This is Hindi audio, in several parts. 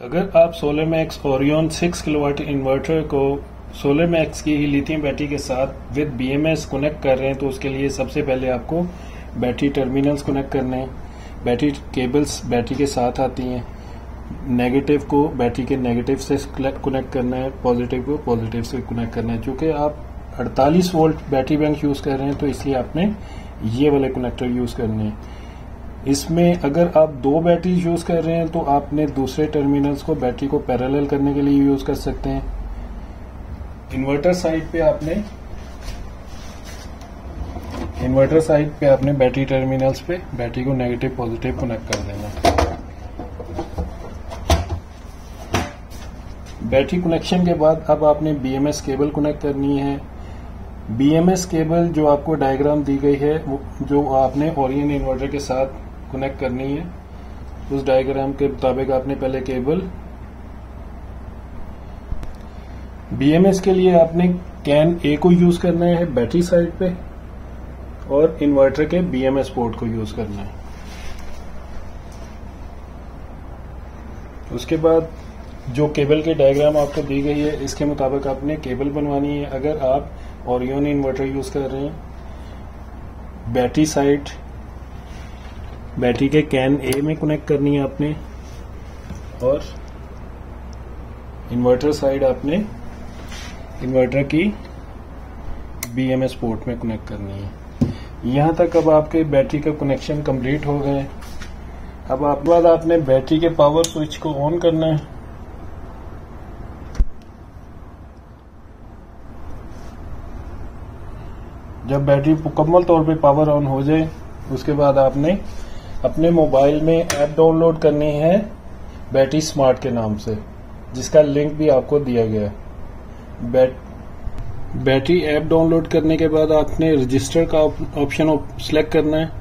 अगर आप solar max Orion 6 kilowatt inverter को सोलर मैक्स की ही लिथियम बैटरी के साथ विद बीएमएस कनेक्ट कर रहे हैं तो उसके लिए सबसे पहले आपको बैटरी टर्मिनल्स कनेक्ट करने हैं। बैटरी केबल्स बैटरी के साथ आती हैं। नेगेटिव को बैटरी के नेगेटिव से कनेक्ट करना है पॉजिटिव को पॉजिटिव से कनेक्ट करना है। चूँकि आप 48 वोल्ट बैटरी बैंक यूज़ कर रहे हैं तो इसलिए आपने ये वाले कनेक्टर यूज़ करने हैं। इसमें अगर आप दो बैटरी यूज़ कर रहे हैं तो आपने दूसरे टर्मिनल्स को बैटरी को पैरेलल करने के लिए यूज़ कर सकते हैं। इन्वर्टर साइड पे आपने इन्वर्टर साइड पे आपने बैटरी टर्मिनल्स पे बैटरी को नेगेटिव पॉजिटिव कनेक्ट कर देना। बैटरी कनेक्शन के बाद अब आपने बीएमएस केबल कनेक्ट करनी है। बीएमएस केबल जो आपको डायग्राम दी गई है, वो जो आपने ओरियन इन्वर्टर के साथ कनेक्ट करनी है। उस डायग्राम के मुताबिक आपने पहले केबल बीएमएस के लिए आपने कैन ए को यूज़ करना है बैटरी साइड पे और इन्वर्टर के बीएमएस पोर्ट को यूज़ करना है। उसके बाद जो केबल के डायग्राम आपको दी गई है, इसके मुताबिक आपने केबल बनवानी है। अगर आप ओरियन इन्वर्टर यूज़ कर रहे हैं बैटरी साइड बैटरी के कैन ए में कनेक्ट करनी है आपने। और इन्वर्टर साइड आपने इन्वर्टर की बीएमएस पोर्ट में कनेक्ट करनी है। यहाँ तक अब आपके बैटरी का कनेक्शन कंप्लीट हो गए अब आप बाद आपने बैटरी के पावर स्विच को ऑन करना है। जब बैटरी मुकम्मल तौर पे पावर ऑन हो जाए, उसके बाद आपने अपने मोबाइल में ऐप डाउनलोड करनी है बैटरी स्मार्ट के नाम से, जिसका लिंक भी आपको दिया गया है। बैट, बैटरी ऐप डाउनलोड करने के बाद आपने रजिस्टर का ऑप्शन सिलेक्ट करना है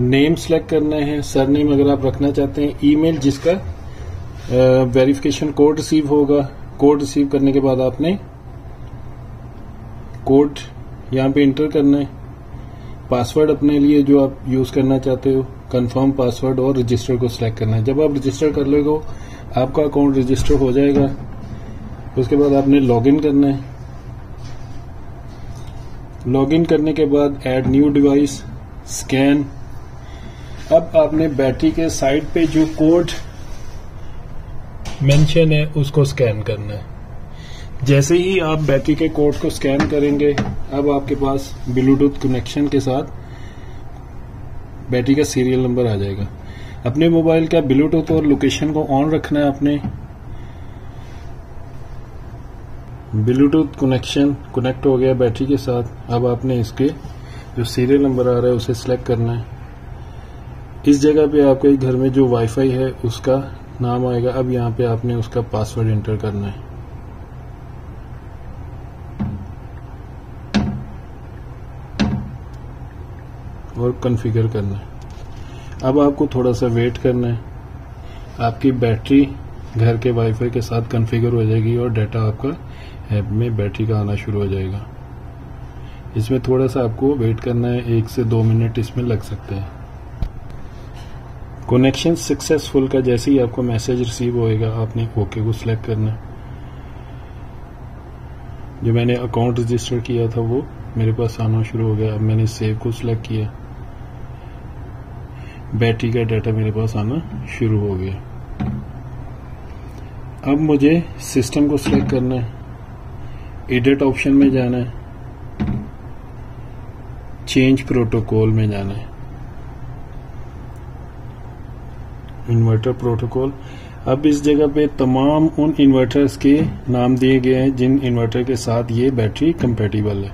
नेम सिलेक्ट करना है सर नेम अगर आप रखना चाहते हैं ईमेल जिसका वेरिफिकेशन कोड रिसीव होगा कोड रिसीव करने के बाद आपने कोड यहाँ पे इंटर करना है। पासवर्ड अपने लिए जो आप यूज़ करना चाहते हो कंफर्म पासवर्ड और रजिस्टर को सिलेक्ट करना है। जब आप रजिस्टर कर लोगे, आपका अकाउंट रजिस्टर हो जाएगा। उसके बाद आपने लॉगिन करना है। लॉगिन करने के बाद ऐड न्यू डिवाइस स्कैन अब आपने बैटरी के साइड पे जो कोड मेंशन है, उसको स्कैन करना है। जैसे ही आप बैटरी के कोड को स्कैन करेंगे, अब आपके पास ब्लूटूथ कनेक्शन के साथ बैटरी का सीरियल नंबर आ जाएगा। अपने मोबाइल का ब्लूटूथ और लोकेशन को ऑन रखना है आपने। ब्लूटूथ कनेक्शन कनेक्ट हो गया बैटरी के साथ। अब आपने इसके जो सीरियल नंबर आ रहा है, उसे सिलेक्ट करना है। इस जगह पे आपके घर में जो वाईफाई है, उसका नाम आएगा। अब यहाँ पे आपने उसका पासवर्ड एंटर करना है। और कॉन्फ़िगर करना है। अब आपको थोड़ा सा वेट करना है। आपकी बैटरी घर के वाईफाई के साथ कॉन्फ़िगर हो जाएगी और डाटा आपका ऐप में बैटरी का आना शुरू हो जाएगा। इसमें थोड़ा सा आपको वेट करना है। एक से दो मिनट इसमें लग सकते हैं। कनेक्शन सक्सेसफुल का जैसे ही आपको मैसेज रिसीव होएगा, आपने ओके को सिलेक्ट करना है। जो मैंने अकाउंट रजिस्टर किया था, वो मेरे पास आना शुरू हो गया। अब मैंने सेव को सिलेक्ट किया। बैटरी का डाटा मेरे पास आना शुरू हो गया। अब मुझे सिस्टम को सिलेक्ट करना है। एडिट ऑप्शन में जाना है। चेंज प्रोटोकॉल में जाना है। इन्वर्टर प्रोटोकॉल अब इस जगह पे तमाम उन इन्वर्टर्स के नाम दिए गए हैं, जिन इन्वर्टर के साथ ये बैटरी कंपेटिबल है।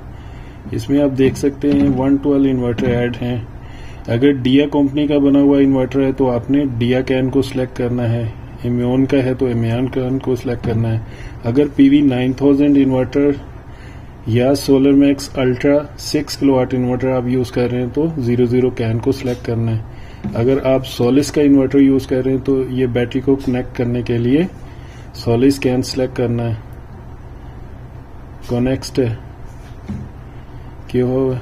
इसमें आप देख सकते हैं वन ट्वेल्व इन्वर्टर ऐड हैं। अगर डिया कंपनी का बना हुआ इन्वर्टर है तो आपने डिया कैन को सिलेक्ट करना है एम्योन का है तो एमियान कैन को सिलेक्ट करना है। अगर पीवी 9000 इन्वर्टर या solar max ultra 6 kilowatt inverter आप यूज़ कर रहे हैं तो ज़ीरो ज़ीरो कैन को सिलेक्ट करना है। अगर आप सोलिस का इन्वर्टर यूज़ कर रहे हैं तो ये बैटरी को कनेक्ट करने के लिए सोलिस कैन सिलेक्ट करना है। कनेक्स्ट क्यों?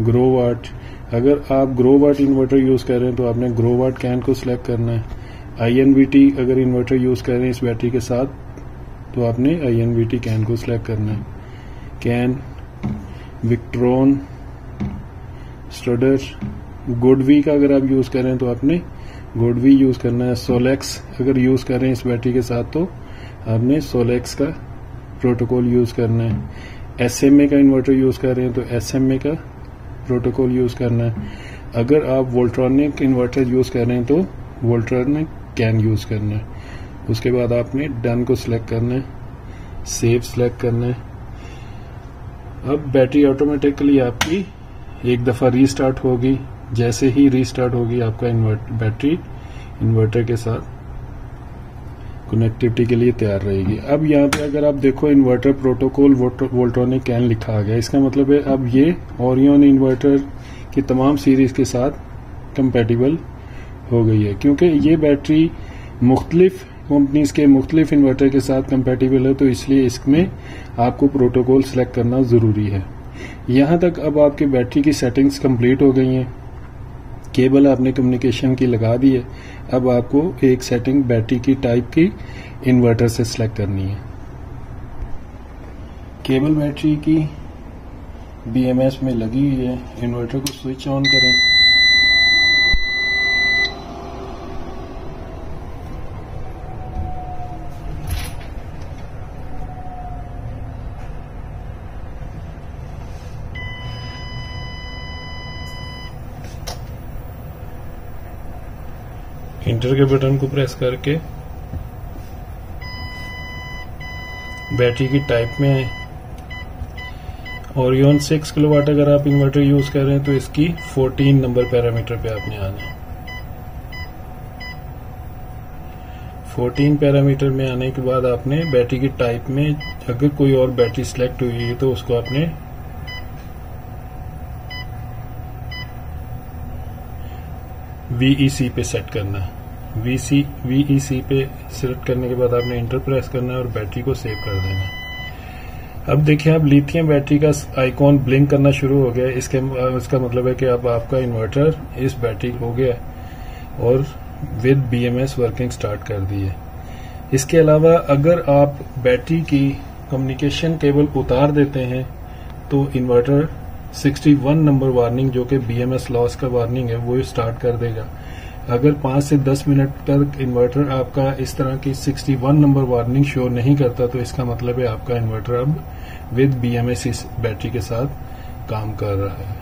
ग्रो वाट अगर आप ग्रो वाट इन्वर्टर यूज़ कर रहे हैं तो आपने ग्रो वाट कैन को सिलेक्ट करना है। आईएनबीटी अगर इन्वर्टर यूज़ कर रहे हैं इस बैटरी के साथ तो आपने आईएनबीटी कैन को सिलेक्ट करना है। कैन विक्ट्रॉन स्टडर गुडवी का अगर आप यूज़ करें तो आपने गुडवी यूज़ करना है। सोलेक्स अगर यूज़ कर रहे हैं इस बैटरी के साथ तो आपने सोलेक्स का प्रोटोकॉल यूज़ करना है। एसएमए का इन्वर्टर यूज़ कर रहे हैं तो एसएमए का प्रोटोकॉल यूज़ करना है। अगर आप वोल्ट्रॉनिक इन्वर्टर यूज़ कर रहे हैं तो वोल्ट्रॉनिक कैन यूज़ करना है। उसके बाद आपने डन को सिलेक्ट करना है सेव सिलेक्ट करना है। अब बैटरी ऑटोमेटिकली आपकी एक दफ़ा रीस्टार्ट होगी। जैसे ही रीस्टार्ट होगी, आपका इन्वर्ट बैटरी इन्वर्टर के साथ कनेक्टिविटी के लिए तैयार रहेगी। अब यहाँ पे अगर आप देखो इन्वर्टर प्रोटोकॉल वोल्ट्रॉनिक कैन लिखा आ गया इसका मतलब है अब ये ओरियन इन्वर्टर की तमाम सीरीज़ के साथ कंपेटिबल हो गई है। क्योंकि ये बैटरी मुख्तलिफ़ कंपनीज़ के मुख्तलिफ़ इन्वर्टर के साथ कंपेटिबल है तो इसलिए इसमें आपको प्रोटोकॉल सिलेक्ट करना ज़रूरी है। यहाँ तक अब आपकी बैटरी की सेटिंग्स कंप्लीट हो गई हैं। केबल आपने कम्युनिकेशन की लगा दी है, अब आपको एक सेटिंग बैटरी की टाइप की इन्वर्टर से सिलेक्ट करनी है। केबल बैटरी की बीएमएस में लगी हुई है इन्वर्टर को स्विच ऑन करें। इंटर के बटन को प्रेस करके बैटरी की टाइप में ओरियन सिक्स किलो किलोवाट अगर आप इन्वर्टर यूज़ कर रहे हैं तो इसकी 14 नंबर पैरामीटर पे आपने आना है। 14 पैरामीटर में आने के बाद आपने बैटरी की टाइप में अगर कोई और बैटरी सिलेक्ट हुई है तो उसको आपने वीईसी पे सेट करना है। वीसी वीईसी पे सिलेक्ट करने के बाद आपने इंटर प्रेस करना है और बैटरी को सेव कर देना है। अब देखिए, अब लिथियम बैटरी का आइकॉन ब्लिंक करना शुरू हो गया इसके, इसका मतलब है कि अब आपका इन्वर्टर इस बैटरी हो गया और विद बीएमएस वर्किंग स्टार्ट कर दी है। इसके अलावा अगर आप बैटरी की कम्युनिकेशन केबल उतार देते हैं तो इन्वर्टर 61 नंबर वार्निंग जो कि बीएमएस लॉस का वार्निंग है, वो स्टार्ट कर देगा। अगर पाँच से दस मिनट तक इन्वर्टर आपका इस तरह की 61 नंबर वार्निंग शो नहीं करता तो इसका मतलब है आपका इन्वर्टर अब विद बीएमएस बैटरी के साथ काम कर रहा है।